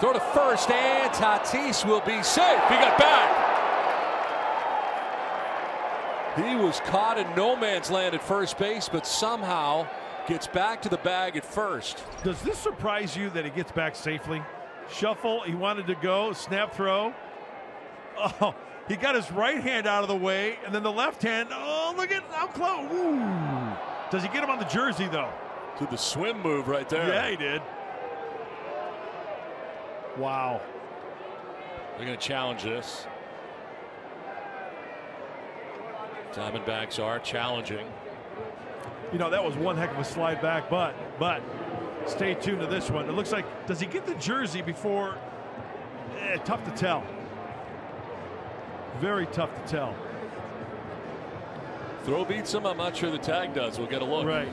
Throw to first, and Tatis will be safe. He got back. He was caught in no man's land at first base, but somehow gets back to the bag at first. Does this surprise you that he gets back safely? Shuffle, he wanted to go, snap throw. Oh, he got his right hand out of the way, and then the left hand. Oh, look at how close. Ooh. Does he get him on the jersey, though? To the swim move right there. Yeah, he did. Wow. They're going to challenge this. Diamondbacks are challenging. You know, that was one heck of a slide back, but, but, stay tuned to this one. It looks like, does he get the jersey before? Eh, tough to tell. Very tough to tell. Throw beats him. I'm not sure the tag does. We'll get a look. Right.